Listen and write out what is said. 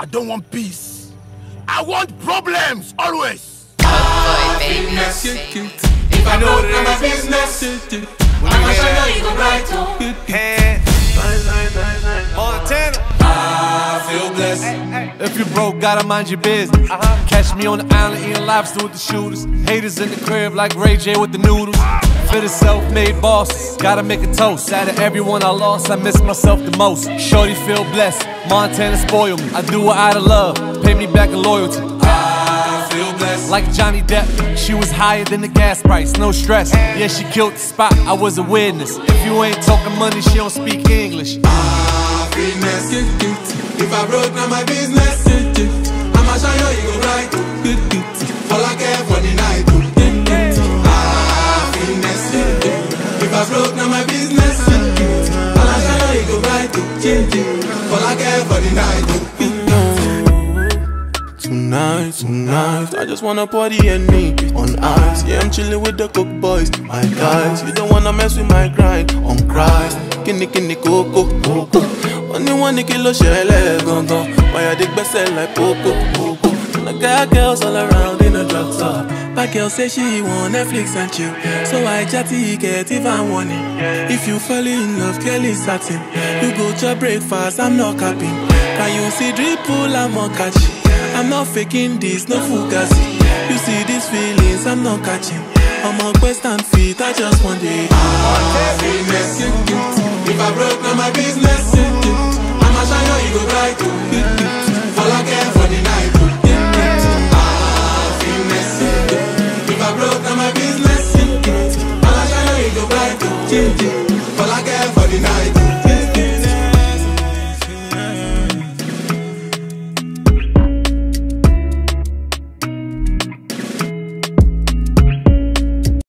I don't want peace. I want problems always. Boy, baby. If I know that my business, I'ma show you you go bright oh. Montana. I feel blessed. If you broke, gotta mind your business. Uh-huh. Catch me on the island eating lobster with the shooters. Haters in the crib like Ray J with the noodles. For the self-made bosses, gotta make a toast. Out of everyone I lost, I miss myself the most. Shorty feel blessed, Montana spoil me. I do it out of love, pay me back in loyalty. I feel blessed. Like Johnny Depp, she was higher than the gas price, no stress. Yeah, she killed the spot, I was a witness. If you ain't talking money, she don't speak English. Happiness. If I broke, now my business. I'ma show you you go bright Tonight, tonight, I just wanna party and it on ice. Yeah, I'm chilling with the cook boys, my guys. You don't wanna mess with my grind on Christ. Kini kini koko koko. Only one kilo shele gongon. Why I dig best like poco poco. I got girls all around in a drug store. But girl say she want Netflix and chill. So I chatty get even warning. If you fall in love, is satin. You go to breakfast, I'm not capping. Can you see dripple, I'm not catching. I'm not faking this, no fugazi. You see these feelings, I'm not catching. I'm on quest and feet, I just want it. Happiness, if I broke, now my business I'ma shine your ego bright, All I care for the night. Happiness, if I broke, my business I'ma shine your ego bright,